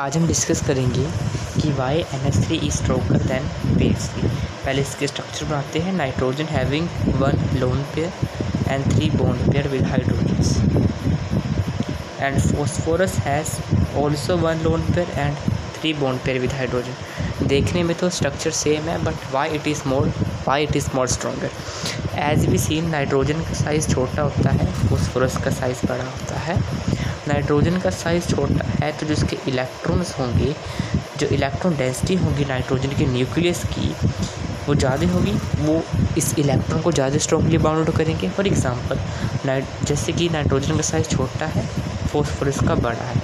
आज हम डिस्कस करेंगे कि why N S three is stronger than P H three पहले इसके स्ट्रक्चर बनाते हैं. Nitrogen having one lone pair and three bond pair with hydrogen and phosphorus has also one lone pair and three bond pair with hydrogen देखने में तो structure same है but why it is more why it is more stronger as भी seen nitrogen का size छोटा होता है phosphorus का साइज़ बड़ा होता है. नाइट्रोजन का साइज़ छोटा है तो जिसके इलेक्ट्रॉन्स होंगे, जो इलेक्ट्रॉन डेंसिटी होगी नाइट्रोजन के न्यूक्लियस की, वो ज़्यादा होगी। वो इस इलेक्ट्रॉन को ज़्यादा स्ट्रॉन्गली बाउंड करेंगे। फॉर एग्ज़ाम्पल नाइट जैसे कि नाइट्रोजन का साइज़ छोटा है फॉस्फोरस का बड़ा है।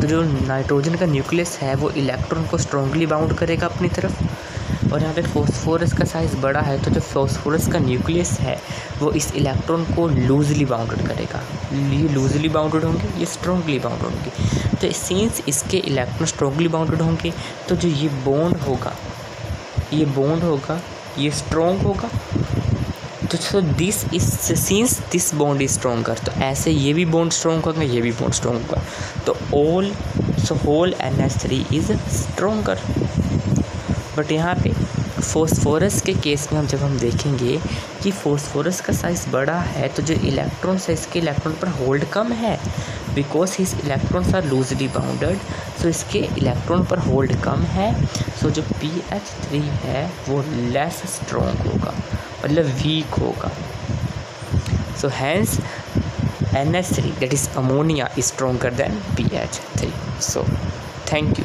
तो जो नाइट्रोजन का न्यूक्लियस है, वो इलेक्ट्रॉन को स्ट्रॉन्गली बाउंड करेगा अपनी तरफ़। और यहाँ पे फॉस्फोरस का साइज़ बड़ा है तो जो फॉस्फोरस का न्यूक्लियस है, वो इस इलेक्ट्रॉन को लूजली बाउंडेड करेगा। ये लूजली बाउंडेड होंगे, ये स्ट्रॉन्गली बाउंडेड होंगे। तो सिंस इसके इलेक्ट्रॉन स्ट्रॉन्गली बाउंडेड होंगे तो जो ये बॉन्ड होगा, ये बॉन्ड होगा, ये स्ट्रॉन्ग होगा तो so this is since this bond is stronger तो ऐसे ये भी बॉन्ड स्ट्रॉन्ग होगा, ये भी बॉन्ड स्ट्रॉन्ग होगा। तो also whole N S three is stronger but यहाँ पे फोस्फोरस के केस में हम जब हम देखेंगे कि फोस्फोरस का साइज़ बड़ा है तो जो इलेक्ट्रॉन्स है इसके इलेक्ट्रॉन पर होल्ड कम है because his electrons are loosely bounded so इसके इलेक्ट्रॉन पर होल्ड कम है सो so जो पी एच थ्री है, वो लेस स्ट्रॉन्ग होगा मतलब वीक होगा। So hence N S three that is ammonia is stronger than P H three so thank you